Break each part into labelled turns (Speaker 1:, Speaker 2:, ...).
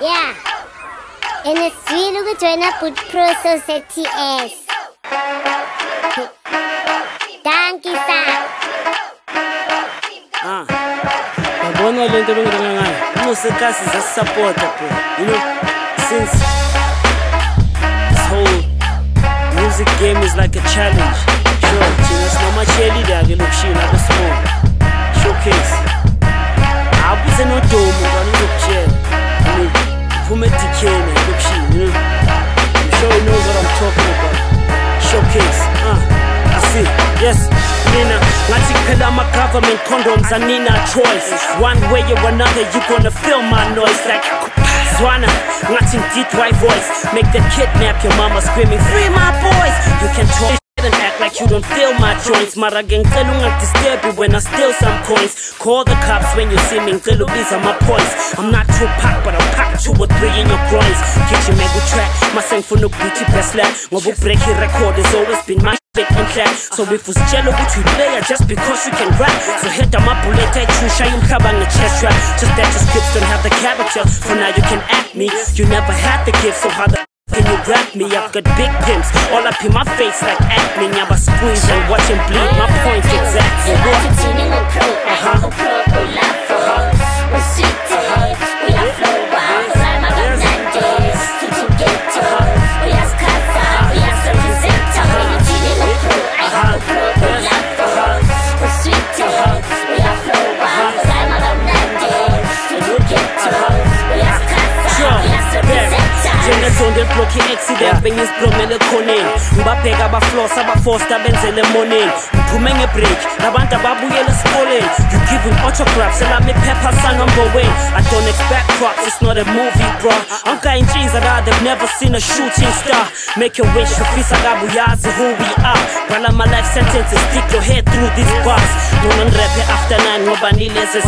Speaker 1: Yeah. NSV ukujoyina Boot Pro Society S. Thank you, sir.
Speaker 2: Ah. Yabona lento ebengilanga ngayo. Umusekasi zasisupporta bro. You know, since this whole music game is like a challenge. Sure, thina sinama cheerleader ke lokushini abe small. Showcase. Yes. Nina, ngathi kuphela ama-government condoms anina choice. One way or another you gonna feel my noise. Like Zwana, ngathi ngidid white voice. Make them kidnap your mama screaming free my boys. You can talk and act like you don't feel my joints. Mara ngicela ungangidisturbi when I steal some coins. Call the cops when you see me ngicela ubiza my points. I'm not too packed but I'll pack two or three in your groins. Gijime ku-track My mase ngifuna ukubhithi ibresla ngoba ubreak i-record has always been my shit on track so if usitshela ukuthi uyi-player just because you can rap so hit amabullet ayithusha umhlaba nge-chest rap just that your scripts don't have the character for now you can act me you never had the gift so how the can you rap me? I've got big pimps all up in my face like acne. Never squeeze and watch him bleed. My point exactly. What? I-accident bengisiblomele khoneni ngibabheka abaflosa abafosta benzele emoneni ngiphume ngebreak nabantu ababuyela esikoleni. You giving autographs elami iphepha sanomber wayne i don't expect props it's not a movie bro angikayintshiza la they've never seen a shooting star. Make your wish ufisa kabe uyazi who we are. Bhala ama-life sentences stick your head through these bars. Noma ngirepe after nine ngoba nilezi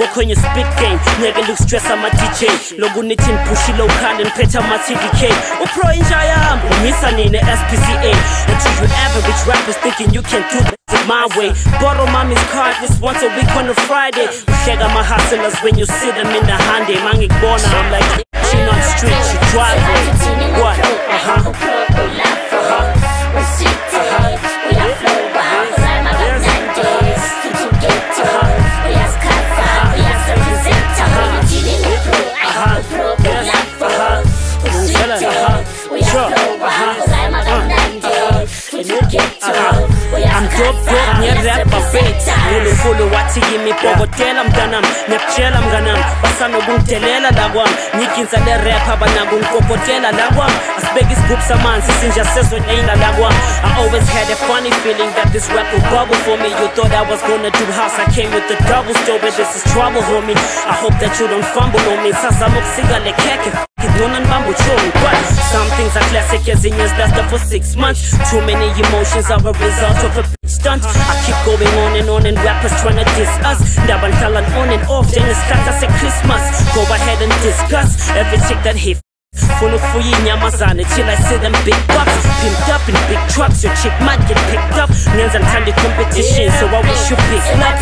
Speaker 2: work on your spit game ngeke ndikustress ama-dj loku nithi niphushile ukhande niphethe ama-tdk upro inja yami umisa nini spca until you average rappers thinking you can do it my way borrow mommy's card this once a week on a friday uhleka ama-hustlers when you see them in the hande mangikubona i'm like she not street she driveway what uh-huh I'm dope dope ngiyarappa bet uNkulunkulu wathi kimi bhokotela mntanami ngiyakutshela mnganami basanokungidelela la kwami ngiginza le rap abanako ngikokotela la kwami asibeke isigubhu samanzi sinja sezweneyina la kwami I always had a funny feeling that this rap will bubble for me. You thought I was gonna do house I came with the double store but this is trouble homie. I hope that you don't fumble on me. Sazama ukusika le keke but some things are classic ezinye zilasta for six months. Too many emotions are a result of a bitch stunt. I keep going on and on and rappers tryna diss us. Ndaba ngihlala on and off njengesikhathi at Christmas. Go ahead and discuss every chick that hit. Funa ukufuya inyamazane till I see them big bucks. Pimped up in big trucks, your chick might get picked up. Ngenza ngithanda competition, so I wish you big luck.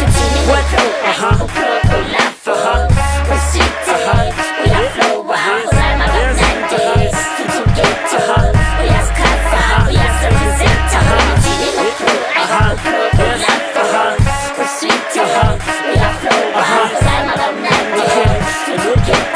Speaker 2: What? Uh-huh